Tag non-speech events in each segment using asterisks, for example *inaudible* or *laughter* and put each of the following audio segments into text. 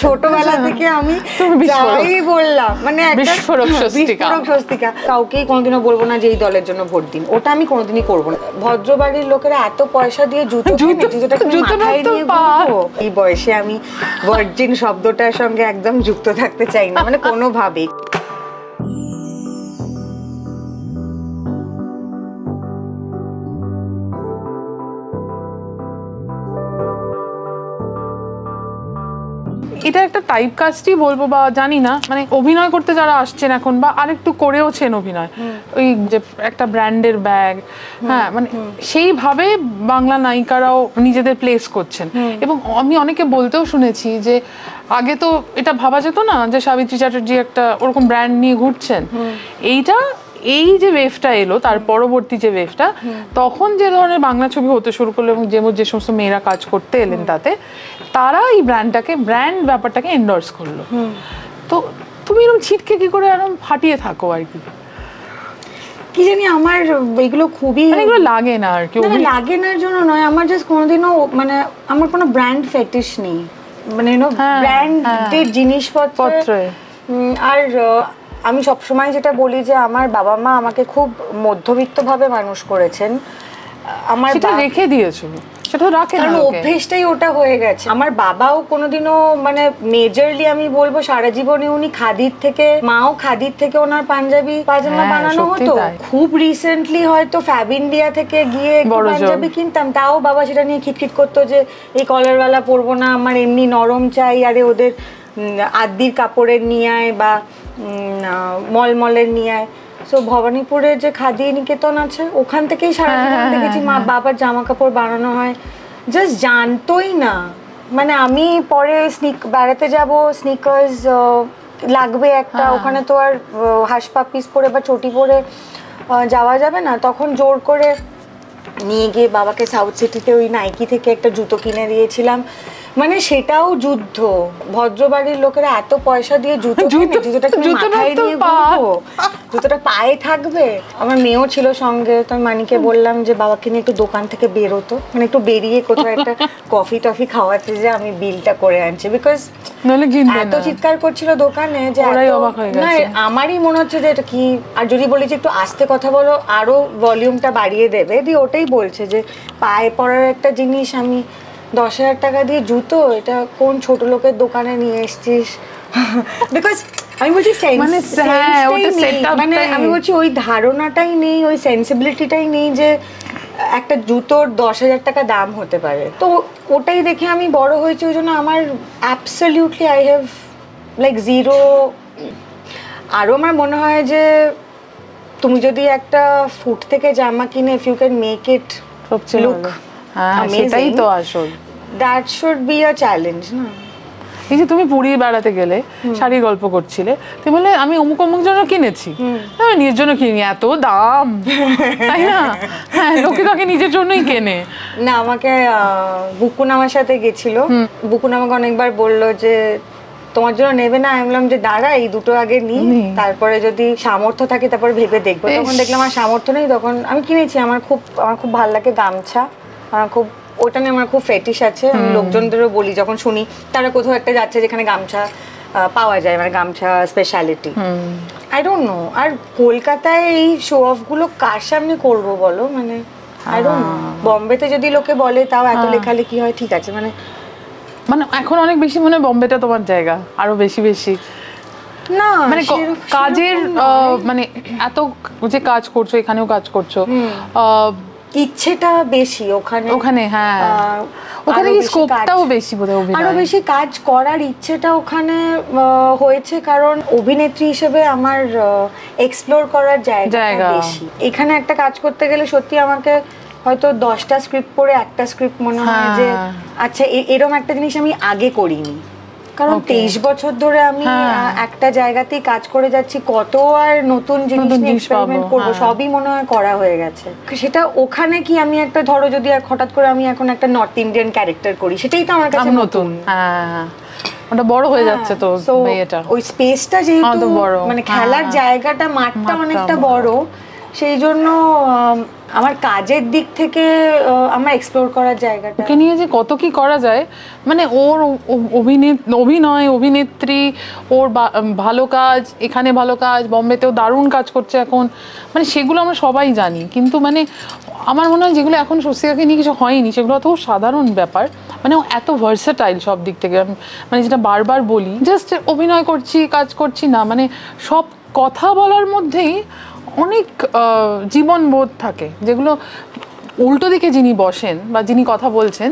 ছোটবেলা থেকে আমি যাই বললাম মানে বিস্ফোরক স্বস্তিকা। কাউকেই কোনোদিনও বলব না যে এই দলের জন্য ভোট দিন। ওটা আমি কোনোদিনই করব না। ভদ্রবাড়ির লোকেরা এত পয়সা দিয়ে জুতো জুতো- কিনে জুতোটা কি আমি জুতোটা মাথায় নিয়ে ঘুরবো? এই বয়সে আমি ভার্জিন শব্দটার সঙ্গে একদম যুক্ত থাকতে চাই না। মানে *laughs* কোনোভাবেই। এটা একটা টাইপ কাস্টই বলব বা জানি না মানে অভিনয় করতে যারা আসছেন এখন বা আরেকটু করেওছেন অভিনয় ওই যে একটা ব্র্যান্ডের ব্যাগ হ্যাঁ মানে সেইভাবে বাংলা নায়িকারাও নিজেদের প্লেস করছেন। এবং আমি অনেকে বলতেও শুনেছি যে আগে তো এটা ভাবা যেত না যে সাবিত্রী চ্যাটার্জি একটা ওরকম ব্র্যান্ড নিয়ে ঘুরছেন। এইটা এই যে ওয়েভটা এলো তার পরবর্তী যে ওয়েভটা তখন যে ধরনের বাংলা ছবি হতে শুরু করল এবং যে যে সমস্ত মেয়েরা কাজ করতে এলেন তাতে তারা এই ব্র্যান্ডটাকে ব্র্যান্ড ব্যাপারটাকে এন্ডোর্স করল। তো তুমি এরকম ছিটকে কি করে এরকম ফাটিয়ে থাকো আর কি? কি জানি আমার এগুলো খুবই মানে এগুলো লাগে না আর কি লাগে না জন্য নয় আমার জাস্ট কোনোদিনও মানে আমার কোনো ব্র্যান্ড ফেটিস নেই। মানে ইউনো হ্যাঁ, ব্র্যান্ডের জিনিসপত্র পত্রে। আর আমি সবসময় যেটা বলি যে আমার বাবা মা আমাকে খুব মধ্যবিত্তভাবে মানুষ করেছেন। আমার সেটা রেখে দিয়েছ? সেটা রাখে কারণ। অভ্যেসটাই ওটা হয়ে গেছে। আমার বাবাও কোনোদিনও মানে মেজরলি আমি বলব সারা জীবনে উনি খাদির থেকে মাও খাদির থেকে ওনার পাঞ্জাবি পাজামা হ্যাঁ, বানানো হতো। খুব রিসেন্টলি হয়তো ফ্যাব ইন্ডিয়া থেকে গিয়ে পাঞ্জাবি কিনতাম। তাও বাবা সেটা নিয়ে খিটখিট করতো যে এই কলারওয়ালা পরবো না আমার এমনি নরম চাই। আরে ওদের আদির কাপড়ের নিয়ে আয় বা মলমলের নিয়ে আয়। সো ভবানীপুরের যে খাদি নিকেতন আছে ওখান থেকেই সারা হ্যাঁ, জীবন দেখেছি মা বাবার জামা কাপড় বানানো হয়। জাস্ট জানতোই না। মানে আমি পরে স্নিক বেড়াতে যাব স্নিকার্স লাগবে একটা। হ্যাঁ। ওখানে তো আর হাসপা পিস পরে বা চটি পরে যাওয়া যাবে না। তখন জোর করে নিয়ে গিয়ে বাবাকে সাউথ সিটিতে ওই নাইকি থেকে একটা জুতো কিনে দিয়েছিলাম। মানে সেটাও যুদ্ধ। ভদ্রবাড়ির লোকেরা এত পয়সা দিয়ে জুতো জুতোটা কি আমি জুতোটা মাথায় নিয়ে ঘুরবো জুতোটা পায়ে থাকবে? আমার মেয়েও ছিল সঙ্গে তো আমি মানিকে বললাম যে বাবাকে নিয়ে একটু দোকান থেকে বেরোতো। মানে একটু বেরিয়ে কোথাও *laughs* একটা কফি টফি খাওয়াতে যে আমি বিলটা করে আনছি। বিকজ এত চিৎকার করছিল দোকানে যে না আমারই মনে হচ্ছে যে এটা কি আর যদি বলি যে একটু আস্তে কথা বলো আরও ভলিউমটা বাড়িয়ে দেবে। দিয়ে ওটাই বলছে যে পায়ে পড়ার একটা জিনিস আমি দশ হাজার টাকা দিয়ে জুতো এটা কোন ছোট লোকের দোকানে নিয়ে এসছিস *laughs* বিকজ আমি বলছি মানে হ্যাঁ, ওটা। মানে আমি বলছি ওই ধারণাটাই নেই ওই সেন্সিবিলিটিটাই নেই যে একটা জুতোর দশ হাজার টাকা দাম হতে পারে তো ওটাই দেখে আমি বড় হয়েছি ওই জন্য আমার absolutely I have like zero আরও আমার মনে হয় যে তুমি যদি একটা ফুট থেকে জামা কিনে if you can make it ভালো। হ্যাঁ সেটাই তো আসল। That should be a challenge না? এই যে তুমি পুরী বেড়াতে গেলে শাড়ির গল্প করছিলে তুমি বলে আমি অমুক অমুক জন্য কিনেছি। আমি নিজের জন্য কিনি এত দাম। *laughs* তাই না? হ্যাঁ লোকে তাকে নিজের জন্যই কেনে। না আমাকে বুকুন আমার সাথে গেছিল। বুকুন আমাকে অনেকবার বলল যে তোমার জন্য নেবে না? আমি বললাম যে দাঁড়া এই দুটো আগে নি। তারপরে যদি সামর্থ্য থাকে তারপরে ভেবে দেখব। তখন দেখলাম আমার সামর্থ্য নেই তখন আমি কিনেছি। আমার খুব আমার খুব ভালো লাগে গামছা। আমার খুব ওটা নিয়ে আমার খুব ফেটিস আছে। আমি লোকজনদেরও বলি যখন শুনি তারা কোথাও একটা যাচ্ছে যেখানে গামছা পাওয়া যায় মানে গামছা স্পেশালিটি আই ডোন্ট নো আর কলকাতায় এই শো অফগুলো কার সামনে করব বলো? মানে আই ডোন্ট নো বম্বেতে যদি লোকে বলে তাও এত লেখালে কি হয় ঠিক আছে মানে মানে এখন অনেক বেশি মনে হয় বম্বেটা তোমার জায়গা আরও বেশি বেশি। না মানে কাজের মানে এত যে কাজ করছ এখানেও কাজ করছ আহ, ইচ্ছেটা বেশি ওখানে ওখানে হ্যাঁ। ওখানে কি স্কোপটাও বেশি বোধহয় আরও বেশি কাজ করার ইচ্ছেটা ওখানে হয়েছে কারণ অভিনেত্রী হিসেবে আমার এক্সপ্লোর করার জায়গা। বেশি। এখানে একটা কাজ করতে গেলে সত্যি আমাকে হয়তো দশটা স্ক্রিপ্ট পড়ে একটা স্ক্রিপ্ট মনে হয় যে হ্যাঁ। আচ্ছা এ- এরম একটা জিনিস আমি আগে করিনি। কারণ. তেইশ বছর ধরে আমি হ্যাঁ। একটা জায়গাতেই কাজ করে যাচ্ছি কত আর নতুন জিনিস এক্সপেরিমেন্ট করব হ্যাঁ। সবই মনে হয় করা হয়ে গেছে সেটা ওখানে কি আমি একটা ধরো যদি হঠাৎ করে আমি এখন একটা নর্থ ইন্ডিয়ান ক্যারেক্টার করি সেটাই তো আমার কাছে নতুন হ্যাঁ ওটা বড় হয়ে যাচ্ছে তো মেয়েটা ওই স্পেসটা যেহেতু মানে খেলার। জায়গাটা মাঠটা অনেকটা বড়। সেই জন্য আমার কাজের দিক থেকে আমার এক্সপ্লোর করার জায়গাটা। ওকে নিয়ে যে কত কি করা যায় মানে ওর অভিনয়, অভিনেত্রী, ওর ভালো কাজ, এখানে ভালো কাজ, বম্বেতেও দারুণ কাজ করছে এখন মানে সেগুলো আমরা সবাই জানি। কিন্তু মানে আমার মনে হয় যেগুলো এখন স্বস্তিকাকে নিয়ে কিছু হয়নি, সেগুলো তো সাধারণ ব্যাপার। মানে ও এত ভার্সাটাইল সব দিক থেকে। মানে যেটা বারবার বলি জাস্ট অভিনয় করছি, কাজ করছি না মানে সব কথা বলার মধ্যেই অনেক আহ, জীবনবোধ থাকে যেগুলো উল্টো দিকে যিনি বসেন বা যিনি কথা বলছেন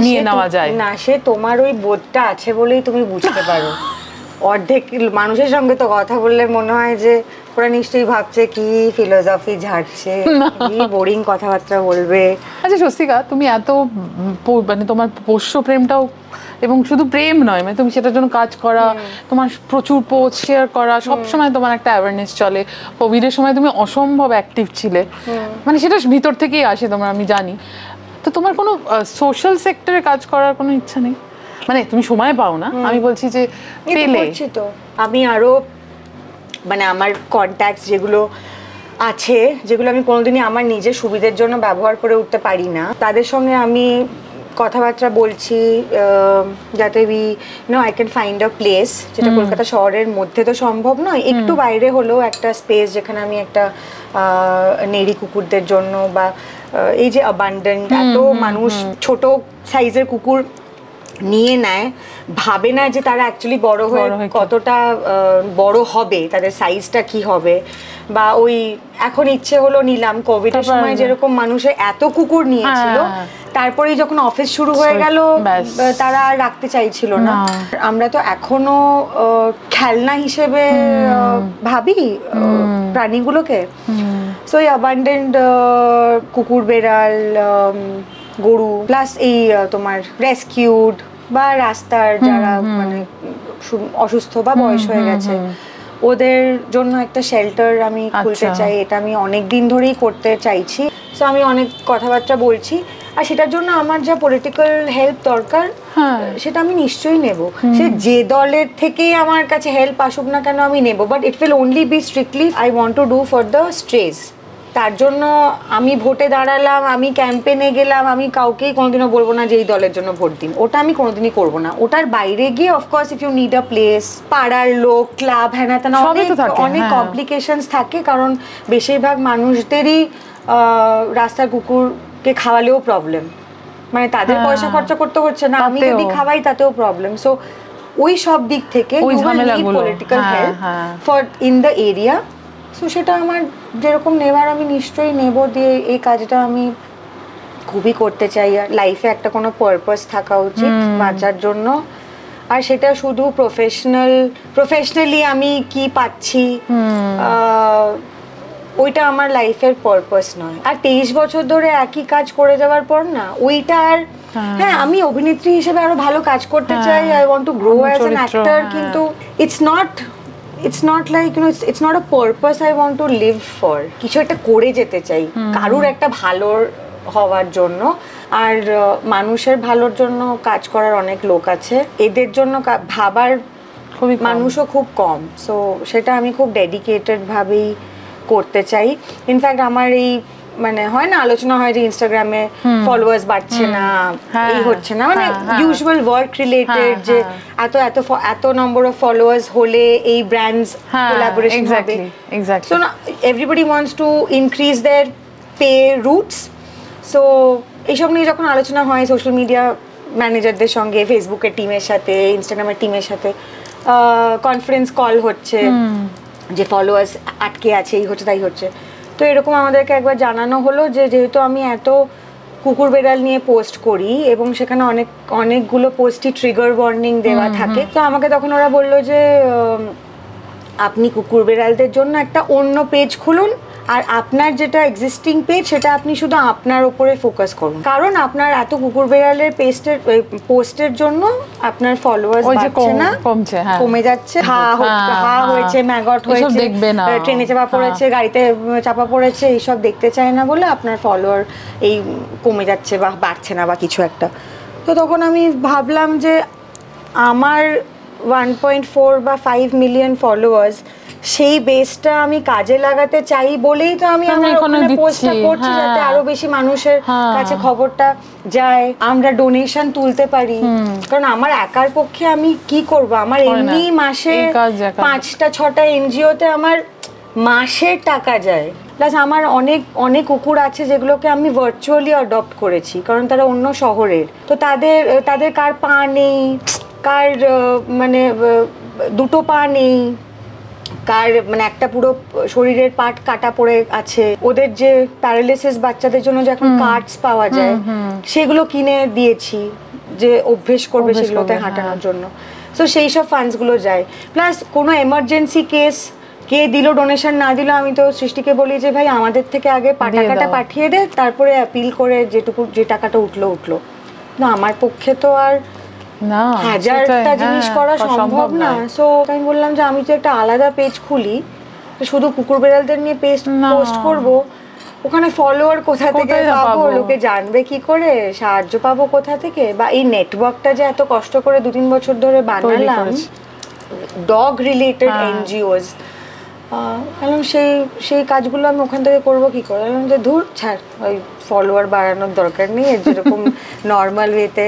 নিয়ে নেওয়া যায়। না সে তোমার ওই বোধটা আছে বলেই তুমি বুঝতে পারো। *laughs* অর্ধেক মানুষের সঙ্গে তো কথা বললে মনে হয় যে ওরা নিশ্চয়ই ভাবছে কি ফিলোসফি ঝাড়ছে *laughs* কি বোরিং কথাবার্তা বলবে। আচ্ছা স্বস্তিকা তুমি এত মানে তোমার পোষ্য প্রেমটাও এবং শুধু প্রেম নয় মানে তুমি সেটার জন্য কাজ করা তোমার প্রচুর পোস্ট শেয়ার করা সব সময় তোমার একটা অ্যাওয়ারনেস চলে। কোভিডের সময় তুমি অসম্ভব অ্যাক্টিভ ছিলে। মানে সেটা ভিতর থেকেই আসে তোমার আমি জানি। তো তোমার কোনো সোশ্যাল সেক্টরে কাজ করার কোনো ইচ্ছা নেই? মানে তুমি সময় পাও না? আমি বলছি যে পেলে। আমি আরও মানে আমার কন্ট্যাক্টস যেগুলো আছে যেগুলো আমি কোনোদিনই আমার নিজের সুবিধের জন্য ব্যবহার করে উঠতে পারি না। তাদের সঙ্গে আমি কথাবার্তা বলছি যাতে be no I can find a place যেটা কলকাতা শহরের মধ্যে তো সম্ভব নয়। একটু বাইরে হলেও একটা স্পেস যেখানে আমি একটা নেড়ি কুকুরদের জন্য বা এই যে অ্যাবান্ডেন্ট এত মানুষ ছোট সাইজের কুকুর নিয়ে নেয় ভাবে না যে তারা অ্যাকচুয়ালি বড় হয়ে কতটা বড় হবে তাদের সাইজটা কি হবে? বা ওই এখন ইচ্ছে হলো নিলাম কোভিড এর সময় যেরকম মানুষে এত কুকুর নিয়েছিল হ্যাঁ। তারপরেই যখন অফিস শুরু হয়ে গেল তারা রাখতে চাইছিল না। আমরা তো এখনও খেলনা হিসেবে ভাবি প্রাণীগুলোকে। সো এই অ্যাবান্ডেন্ট কুকুর বেড়াল গরু প্লাস এই তোমার রেস্কিউড বা রাস্তার যারা মানে অসুস্থ বা বয়স হয়ে গেছে ওদের জন্য একটা শেল্টার আমি খুলতে আচ্ছা। চাই এটা আমি অনেক দিন ধরেই করতে চাইছি। সো আমি অনেক কথাবার্তা বলছি আর সেটার জন্য আমার যা পলিটিক্যাল হেল্প দরকার হ্যাঁ। সেটা আমি নিশ্চয়ই নেব। সে যে দলের থেকেই আমার কাছে হেল্প আসুক না কেন আমি নেব but it will only be strictly I want to do for the stress তার জন্য আমি ভোটে দাঁড়ালাম আমি ক্যাম্পেনে গেলাম আমি কাউকেই কোনোদিনও বলব না যে এই দলের জন্য ভোট দিন ওটা আমি কোনোদিনই করব না ওটার বাইরে গিয়ে of course if you need a place পাড়ার লোক ক্লাব হ্যাঁ না তেনা অনেক অনেক হ্যাঁ। কমপ্লিকেশনস থাকে কারণ বেশিরভাগ মানুষদেরই রাস্তার কুকুরকে খাওয়ালেও প্রবলেম মানে তাদের হ্যাঁ। পয়সা খরচা করতে হচ্ছে না আমি যদি খাওয়াই তাতেও প্রবলেম সো ওই সব দিক থেকে পলিটিক্যাল হ্যাঁ, হেল্প হ্যাঁ। For in the area so সেটা আমার যেরকম নেবার আমি নিশ্চয়ই নেব দিয়ে এই কাজটা আমি খুবই করতে চাই। আর লাইফে একটা কোনো পারপাস থাকা উচিত বাঁচার জন্য। আর সেটা শুধু প্রফেশনাল প্রফেশনালি আমি কি পাচ্ছি ওইটা আমার লাইফের পারপাস নয়। আর তেইশ বছর ধরে একই কাজ করে যাওয়ার পর না ওইটা আর হ্যাঁ। আমি অভিনেত্রী হিসেবে আরও ভালো কাজ করতে চাই। I want to grow as an actor হ্যাঁ। কিন্তু it's not it's not like you know it's not a purpose I want to live for কিছু একটা করে যেতে চাই। কারুর একটা ভালোর হওয়ার জন্য। আর মানুষের ভালোর জন্য কাজ করার অনেক লোক আছে। এদের জন্য ভাবার খুবই মানুষও খুব কম। সো সেটা আমি খুব ডেডিকেটেড ভাবেই করতে চাই। ইনফ্যাক্ট আমার এই মানে হয় না আলোচনা হয় যে ইনস্টাগ্রামে ফলোয়ার্স বাড়ছে না হ্যাঁ, এই হচ্ছে না মানে। ইউজুয়াল ওয়ার্ক রিলেটেড যে হ্যাঁ। এত এত এত নম্বর অফ ফলোয়ার্স হলে এই ব্র্যান্ডস কোলাবোরেশন হবে exactly. So everybody wants to increase their pay routes so এইসব নিয়ে যখন আলোচনা হয় সোশ্যাল মিডিয়া ম্যানেজারদের সঙ্গে ফেসবুকের টিমের সাথে ইনস্টাগ্রামের টিমের সাথে কনফারেন্স কল হচ্ছে যে ফলোয়ার্স আটকে আছে এই হচ্ছে তাই হচ্ছে তো এরকম আমাদেরকে একবার জানানো হলো যে যেহেতু আমি এত কুকুর বেড়াল নিয়ে পোস্ট করি এবং সেখানে অনেক অনেকগুলো পোস্টই ট্রিগার ওয়ার্নিং দেওয়া থাকে তো আমাকে তখন ওরা বলল যে আপনি কুকুর বেড়ালদের জন্য একটা অন্য পেজ খুলুন আর আপনার যেটা এক্সিস্টিং পেজ সেটা আপনি শুধু আপনার ওপরে ফোকাস করুন কারণ আপনার এত কুকুর বেড়ালের পেস্টের পোস্টের জন্য আপনার ফলোয়ার্স বাড়ছে কম- না কমছে, হ্যাঁ। কমে যাচ্ছে হা হ- হ্যাঁ, হা হ্যাঁ। হয়েছে ম্যাগট হয়েছে দেখবে না। ট্রেনে চাপা পড়েছে গাড়িতে চাপা পড়েছে এইসব দেখতে চায় না বলে আপনার ফলোয়ার এই কমে যাচ্ছে বা বাড়ছে না বা কিছু একটা তো তখন আমি ভাবলাম যে আমার ওয়ান পয়েন্ট ফোর বা ফাইভ মিলিয়ন ফলোয়ার্স সেই বেসটা আমি কাজে লাগাতে চাই বলেই তো আমি আমি আমার ওখানে পোস্টটা করছি যাতে হ্যাঁ। আরও বেশি মানুষের হ্যাঁ। কাছে খবরটা যায় আমরা ডোনেশন তুলতে পারি। কারণ আমার একার পক্ষে আমি কি করব? আমার এমনি মাসে পাঁচটা ছটা এনজিওতে আমার মাসের টাকা যায়। প্লাস আমার অনেক অনেক কুকুর আছে যেগুলোকে আমি ভার্চুয়ালি অ্যাডপ্ট করেছি কারণ তারা অন্য শহরের। তো তাদের তাদের কার পা নেই? কার মানে দুটো পা নেই কার মানে একটা পুরো শরীরের পার্ট কাটা পড়ে আছে। ওদের যে প্যারালিসিস বাচ্চাদের জন্য যে এখন কার্ডস পাওয়া যায় সেগুলো কিনে দিয়েছি যে অভ্যেস করবে সেগুলোতে হাঁটানোর জন্য। তো সেই সব ফান্ডসগুলো যায়। প্লাস কোনো এমার্জেন্সি কেস কে দিল ডোনেশন না দিল আমি তো সৃষ্টিকে বলি যে ভাই আমাদের থেকে আগে টাকাটা পাঠিয়ে দে তারপরে অ্যাপিল করে যেটুকু যে টাকাটা উঠল উঠল। না আমার পক্ষে তো আর না হাজারটা জিনিস হ্যাঁ, করা সম্ভব না। সো আমি বললাম যে আমি তো একটা আলাদা পেজ খুলি শুধু কুকুর বেড়ালদের নিয়ে না। পোস্ট করব ওখানে ফলোয়ার কোথা থেকে পাবো? লোকে জানবে কি করে? সাহায্য পাবো কোথা থেকে? বা এই নেটওয়ার্কটা যে এত কষ্ট করে দু তিন বছর ধরে বানালাম ডগ রিলেটেড। এনজিওস বললাম সেই সেই কাজগুলো আমি ওখান থেকে করব কি করে? বললাম যে ধুর ছাড় ওই ফলোয়ার বাড়ানোর দরকার নেই যেরকম *laughs* নর্মাল ওয়েতে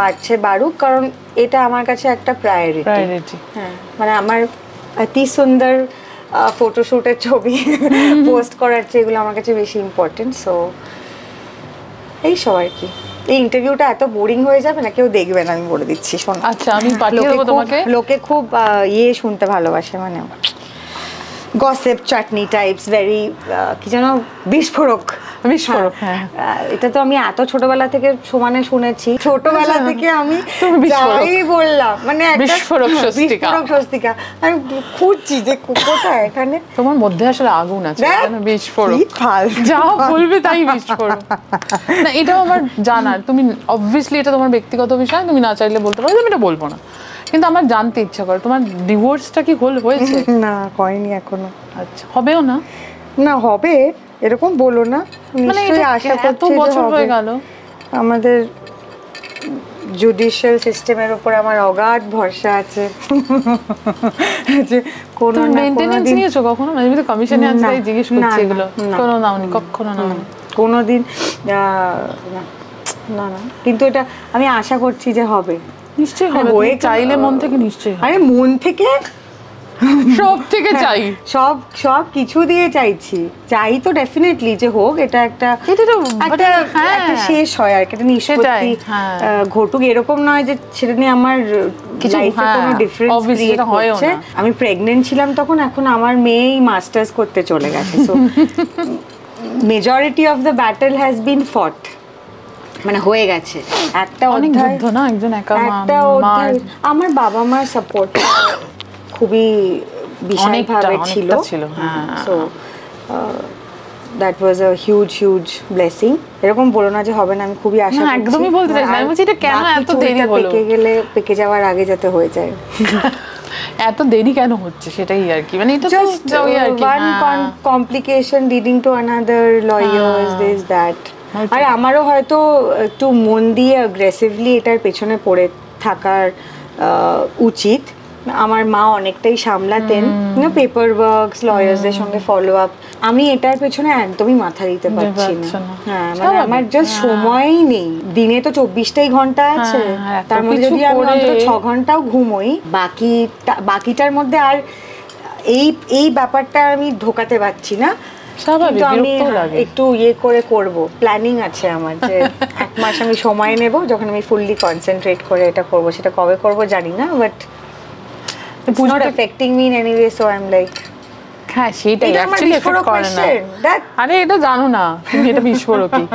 বাড়ছে বাড়ুক কারণ এটা আমার কাছে একটা প্রায়োরিটি। হ্যাঁ মানে আমার অতি সুন্দর ফটোশুটের ছবি *laughs* পোস্ট করার চেয়ে এগুলো আমার কাছে বেশি ইম্পর্টেন্ট সো এই সব আর কি। এই ইন্টারভিউটা এত বোরিং হয়ে যাবে না কেউ দেখবে না আমি বলে দিচ্ছি শোনো। আচ্ছা আমি পাঠিয়ে দেবো তোমাকে? লোকে খুব ইয়ে শুনতে ভালোবাসে মানে গসেপ চাটনি টাইপস ভেরি কি যেন বিস্ফোরক। বিস্ফোরক, হ্যাঁ। আহ, এটা তো আমি এত ছোটবেলা থেকে সমানে শুনেছি। ছোটবেলা থেকে আমি যাই বললাম। মানে। বিস্ফোরক স্বস্তিকা। আমি খুঁজছি যে কোথায় এখানে। তোমার মধ্যে আসলে আগুন আছে বিস্ফোরক। যা বলবে তাই বিস্ফোরক। না এটাও আমার জানার তুমি অবভিয়াসলি এটা তোমার ব্যক্তিগত বিষয় তুমি না চাইলে বলতে পারো। আমি এটা বলব না। কিন্তু আমার জানতে ইচ্ছা করে। তোমার ডিভোর্সটা কি হল হয়েছে? না হয়নি এখনও। আচ্ছা হবেও না? না হবে। এরকম বলো না মানে নিশ্চয়ই আশা করছি বছর হয়ে। গেল। আমাদের জুডিশিয়াল সিস্টেমের উপর আমার অগাধ ভরসা আছে। যে কোনো মেইনটেনেন্স কোনোদিন নিয়েছো কখনো? মানে আমি তো কমিশনে আছে তাই জিজ্ঞেস করছি এগুলো। কোনো নাওনি কখনো নাওনি কোনোদিন না না কিন্তু এটা আমি আশা করছি যে হবে। নিশ্চয়ই হ্যাঁ, হবে। চাইলে মন থেকে নিশ্চয়ই আরে মন থেকে *laughs* সব থেকে চাই। সব সব কিছু দিয়ে চাইছি। চাই তো ডেফিনেটলি যে হোক এটা একটা একটা মানে, হ্যাঁ। একটা শেষ হয় আর একটা নিষ্পত্তি। হ্যাঁ। ঘটুক এরকম নয় যে সেটা নিয়ে আমার লাইফে হ্যাঁ, কোনো ডিফারেন্স ক্রিয়েট না। আমি প্রেগনেন্ট ছিলাম তখন এখন আমার মেয়েই মাস্টার্স করতে চলে গেছে। So majority of the battle has been fought মানে হয়ে গেছে। একটা অনেক যুদ্ধ না? একজন একা মা আমার বাবা মার সাপোর্ট খুবই বিশালভাবে ছিল ছিল, হ্যাঁ। So that was a huge huge blessing এরকম বলো না যে হবে না আমি খুবই আশা করছি একদমই বলতে চাইছি আমি বলছি এটা কেন এত দেরি হলো? পেকে গেলে পেকে যাওয়ার আগে যাতে হয়ে যায় *laughs* এত দেরি কেন হচ্ছে সেটাই আর কি মানে এটা জাস্ট ওই আর কি one. Complication leading to another lawyers. This that. আর আমারও হয়তো একটু মন দিয়ে অ্যাগ্রেসিভলি এটার পেছনে পড়ে থাকার আহ, উচিত আমার মা অনেকটাই সামলাতেন। পেপার ওয়ার্কস লয়ার্সদের সঙ্গে ফলো আপ আমি এটার পেছনে একদমই মাথা দিতে পারছি না। হ্যাঁ মানে আমার জাস্ট হ্যাঁ। সময়ই নেই। দিনে তো চব্বিশটাই ঘণ্টা আছে। হ্যাঁ, তার মধ্যে যদি আমি অন্তত ছ ঘন্টাও ঘুমোই বাকি বাকিটার মধ্যে আর এই এই ব্যাপারটা আমি ঢোকাতে পারছি না। স্বাভাবিক, আমি হ্যাঁ। একটু ইয়ে করে করব। প্ল্যানিং আছে আমার যে *laughs* এক মাস আমি সময় নেব যখন আমি ফুললি কনসেন্ট্রেট করে এটা করব। সেটা কবে করব জানি না but it's not affecting me in any way so i'm like হ্যাঁ সেটাই আমার অ্যাকচুয়ালি এফেক্ট করে না। আরে এটা জানো না তুমি এটা বিস্ফোরকই।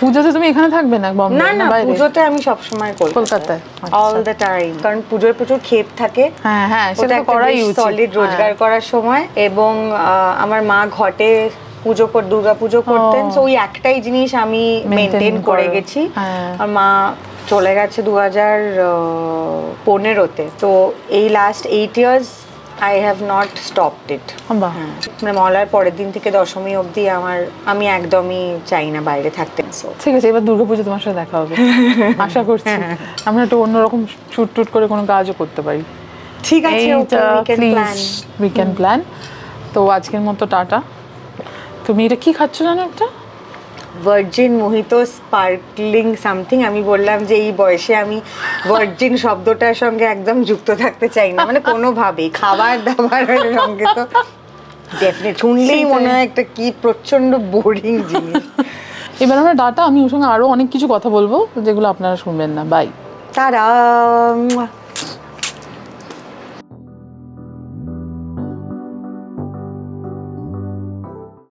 পুজোতে তুমি এখানে থাকবে না বম্বে না না পুজোতে আমি সবসময় কলকাতায়। কলকাতায় অল আচ্ছা। দ্য টাইম কারণ পুজোর প্রচুর ক্ষেপ থাকে। হ্যাঁ হ্যাঁ সেটা ওটা করাই উচিত সলিড রোজগার। করার সময় এবং আমার মা ঘটে পুজো কর দুর্গা পুজো করতেন ওই একটাই জিনিস আমি মেনটেন করে গেছি। আর মা চলে গেছে দু হাজার পনেরোতে। তো এই last eight years I have not stopped it মানে মলার পরের দিন থেকে দশমী অবধি আমার আমি একদমই চাই না বাইরে থাকতে। ঠিক আছে এবার দুর্গাপুজো তোমার সাথে দেখা হবে। *laughs* আশা করছি। আমরা একটু অন্যরকম শুট টুট করে কোনো কাজও করতে পারি। ঠিক আছে উইকেন্ড প্ল্যান তো আজকের মতো টাটা। তুমি এটা কি খাচ্ছ জানো একটা? ভার্জিন মোহিত স্পার্কলিং সামথিং আমি বললাম যে এই বয়সে আমি ভার্জিন শব্দটার সঙ্গে একদম যুক্ত থাকতে চাই না। মানে কোনোভাবেই খাবার দাবারের সঙ্গে তো ডেফিনেট শুনলেই মনে হয় একটা কি প্রচণ্ড বোরিং জিনিস। এবার আমরা ডাটা আমি ওর সঙ্গে আরও অনেক কিছু কথা বলব যেগুলো আপনারা শুনবেন না। বাই তারা